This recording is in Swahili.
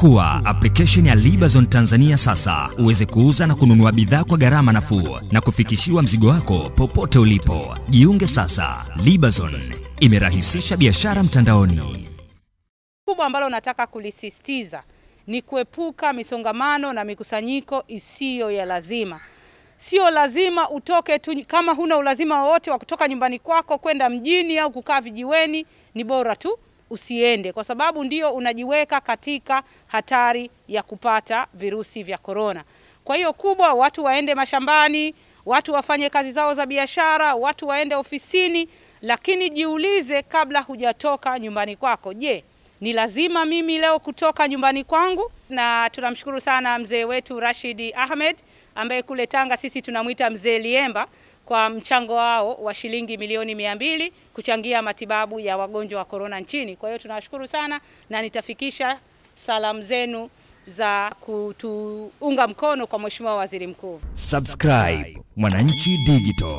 Pakua application ya Libazon Tanzania sasa uweze kuuza na kununua bidhaa kwa gharama nafuu na kufikishiwa mzigo wako popote ulipo. Jiunge sasa. Libazon imerahisisha biashara mtandaoni. kubwa ambalo nataka kulisisitiza ni kuepuka misongamano na mikusanyiko isiyo ya lazima. Sio lazima utoke tu, kama huna ulazima wowote wa kutoka nyumbani kwako kwenda mjini au kukaa vijiweni, ni bora tu usiende, kwa sababu ndio unajiweka katika hatari ya kupata virusi vya korona. Kwa hiyo kubwa, watu waende mashambani, watu wafanye kazi zao za biashara, watu waende ofisini, lakini jiulize kabla hujatoka nyumbani kwako, je, ni lazima mimi leo kutoka nyumbani kwangu? Na tunamshukuru sana mzee wetu Rashidi Ahmed ambaye kule Tanga sisi tunamwita mzee Liemba kwa mchango wao wa shilingi milioni mia mbili kuchangia matibabu ya wagonjwa wa korona nchini. Kwa hiyo tunawashukuru sana na nitafikisha salamu zenu za kutuunga mkono kwa Mheshimiwa Waziri Mkuu. Subscribe Mwananchi Digital.